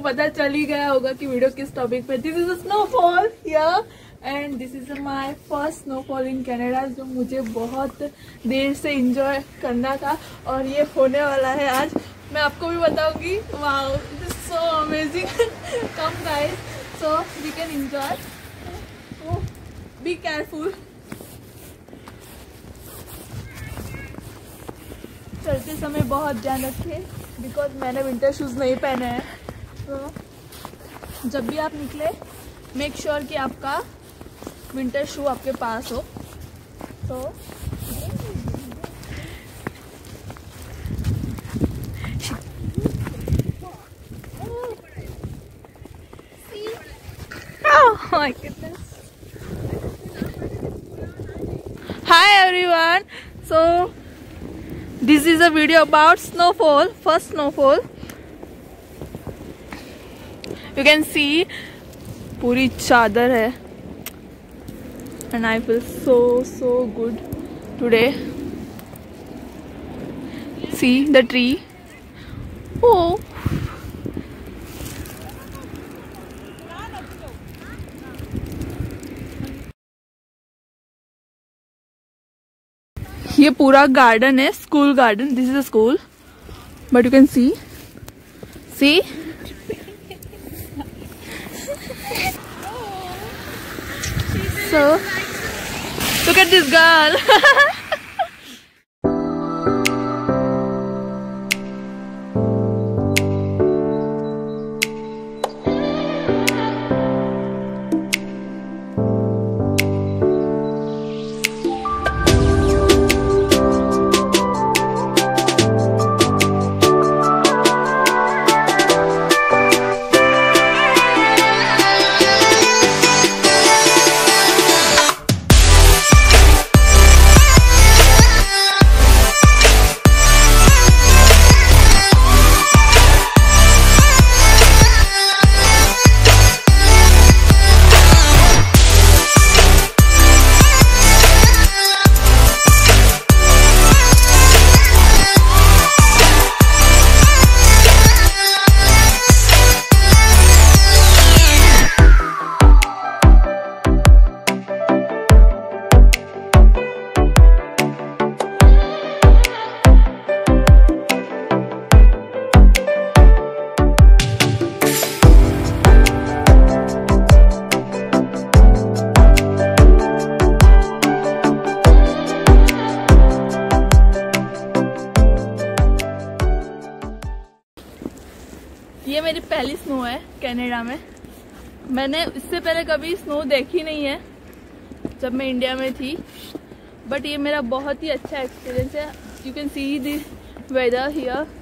पता चल ही गया होगा कि वीडियो किस टॉपिक पे। This is a snowfall here and this is my first snowfall in Canada जो मुझे बहुत देर से इंजॉय करना था और ये होने वाला है आज। मैं आपको भी बताऊँगी। Wow this so amazing come guys so we can enjoy be careful चलते समय बहुत ध्यान रखें बिकॉज़ मैंने विंटर शूज़ नहीं पहने हैं। जब भी आप निकले मेक श्योर sure कि आपका विंटर शू आपके पास हो। तो hi everyone so this is a video about snowfall first snowfall you can see पूरी चादर है। And I feel so so good today see the tree oh ये पूरा गार्डन है school garden this is a school but you can see see so look at this girl Canada में। मैंने इससे पहले कभी स्नो देखी नहीं है, जब मैं इंडिया में थी। बट ये मेरा बहुत ही अच्छा एक्सपीरियंस है। You can see this weather here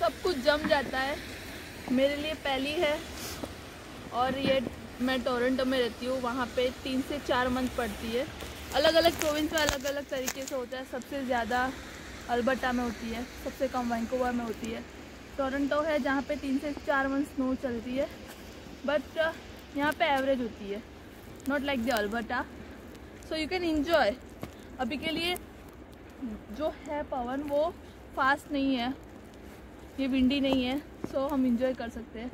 सब कुछ जम जाता है मेरे लिए पहली है और ये मैं टोरंटो में रहती हूँ, वहाँ पे तीन से चार मंथ पड़ती है। अलग अलग प्रोविंस में अलग अलग तरीके से होता है। सबसे ज़्यादा अल्बर्टा में होती है, सबसे कम वैंकूवर में होती है। टोरंटो है जहाँ पे तीन से चार मंथ स्नो चलती है बट यहाँ पे एवरेज होती है। Not like the Alberta so you can enjoy अभी के लिए जो है पवन, वो फास्ट नहीं है। ये विंडी नहीं है सो हम इंजॉय कर सकते हैं।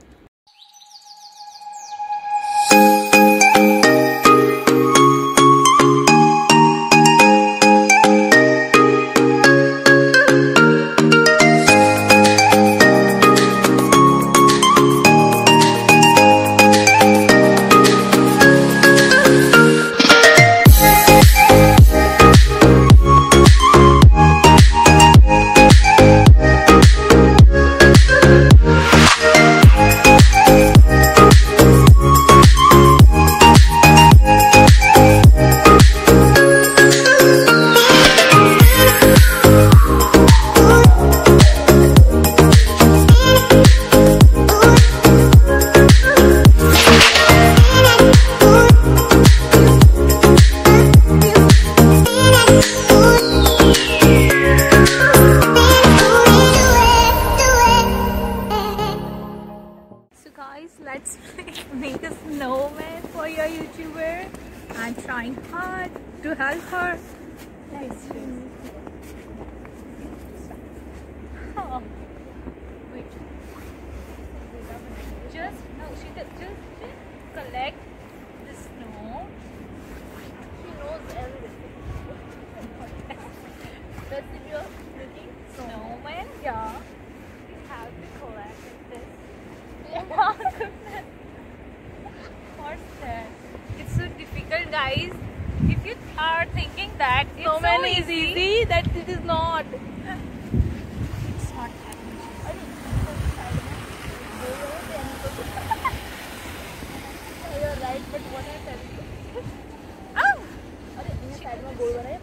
गोल बनाया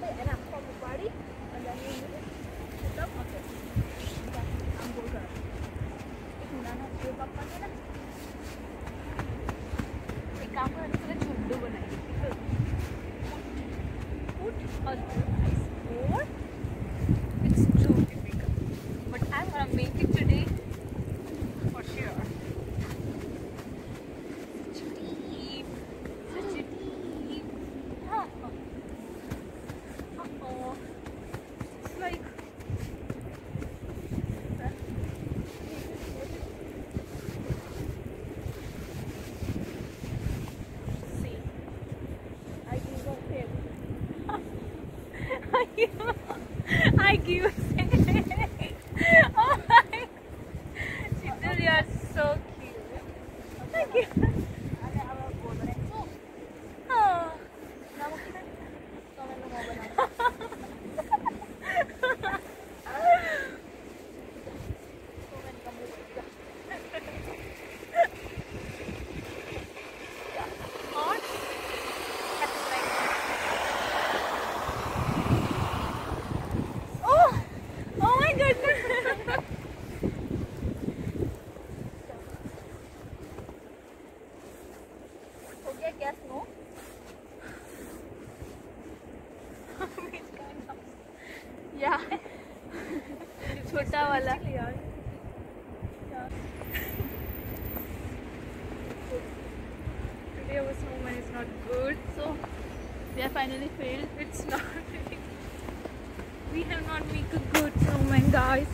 Guys.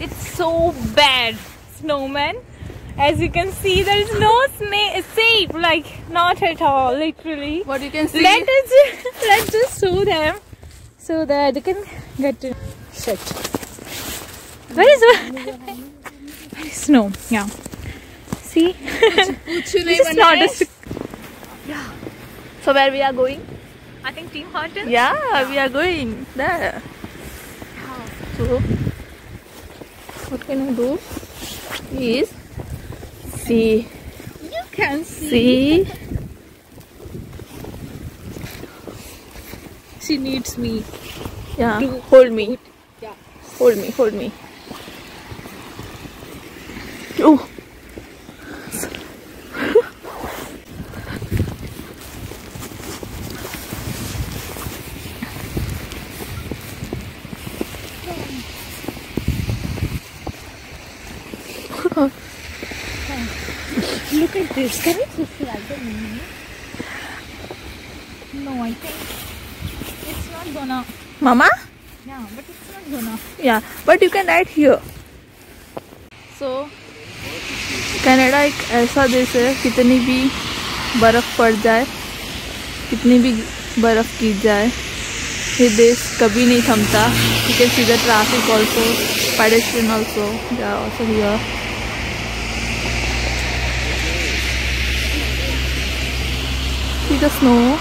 It's so bad snowman. As you can see, there is no shape, like not at all, literally. what you can see Let us let's just show them so that they can get to shit. Where is where is snow? Yeah. See, this is not a. s- so where we are going I think Team Hortons. yeah we are going there so what can I do is see You can see. see She needs me. yeah To- hold me Yeah. hold me hold me this. Can you subscribe to me? No, I think it's not gonna. mama Yeah, but it's not gonna. yeah but you can write here so Canada एक ऐसा देश है कितनी भी बर्फ़ पड़ जाए कितनी भी बर्फ़ गिर जाए ये देश कभी नहीं थमता you can see the traffic also pedestrian also they are also see the snow.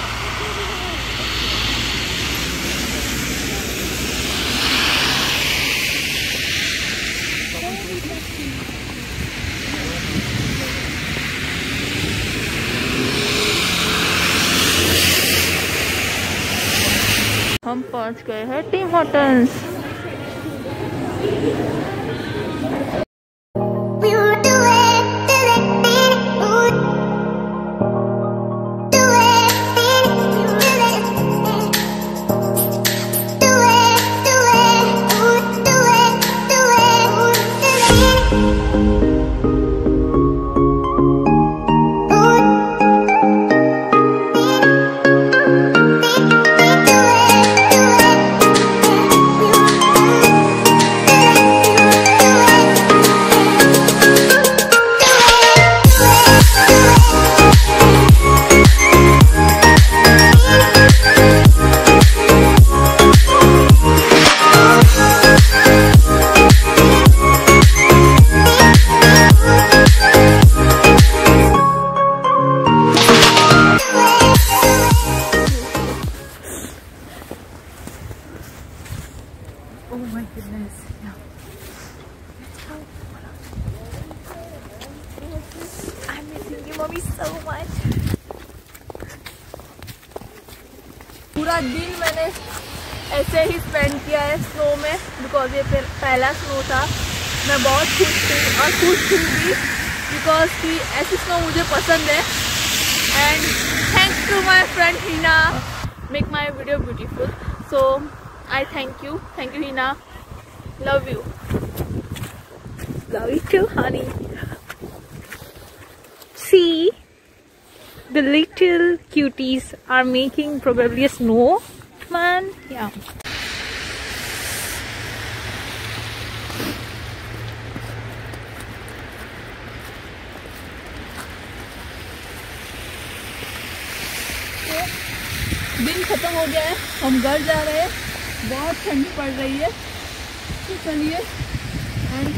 हम पहुँच गए हैं टीम होटल्स। स्नो में बिकॉज़ ये फिर पहला स्नो था। मैं बहुत खुश थी और खुश थी भी बिकॉज़ कि ऐसी स्नो मुझे पसंद है। And thanks to my friend Heena make my video beautiful so I thank you thank you Heena love you Love you too, honey. See, the little cuties are making probably a snowman. Yeah. खत्म हो गया है। हम घर जा रहे हैं। बहुत ठंडी पड़ रही है। तो चलिए एंड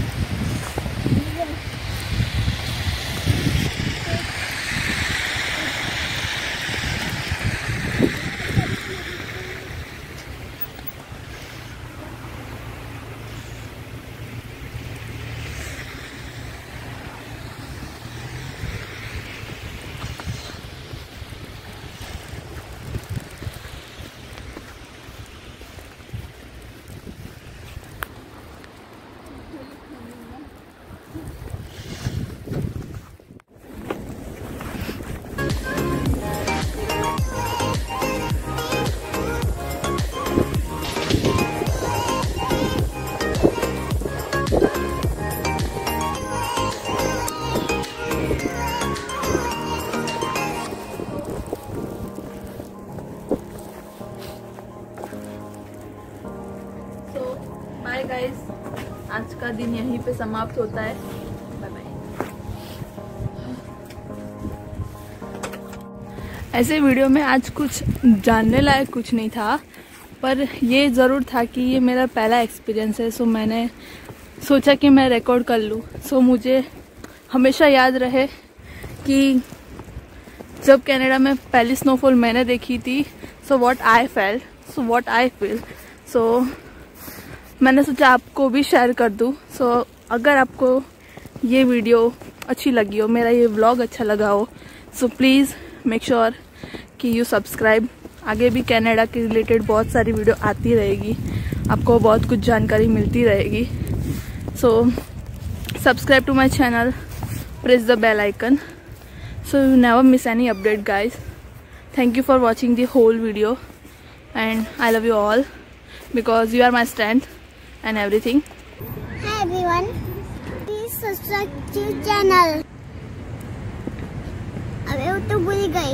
समाप्त होता है। ऐसे वीडियो में आज कुछ जानने लायक कुछ नहीं था, पर ये ज़रूर था कि ये मेरा पहला एक्सपीरियंस है सो मैंने सोचा कि मैं रिकॉर्ड कर लूँ। सो मुझे हमेशा याद रहे कि जब कनाडा में पहली स्नोफॉल मैंने देखी थी so what I fell so what I feel so मैंने सोचा आपको भी शेयर कर दूँ सो अगर आपको ये वीडियो अच्छी लगी हो, मेरा ये व्लॉग अच्छा लगा हो सो प्लीज़ मेक श्योर कि यू सब्सक्राइब आगे भी कनाडा के रिलेटेड बहुत सारी वीडियो आती रहेगी। आपको बहुत कुछ जानकारी मिलती रहेगी। So subscribe to my channel press the bell icon you never miss any update, guys. Thank you for watching the whole video. And i love you all because you are my strength and everything. Hi everyone. Please subscribe to channel. अबे वो तो भूल guy.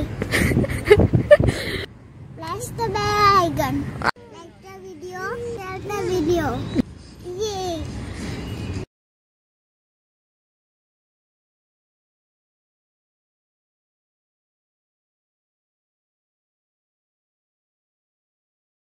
Press the bell. Like the video, share the video.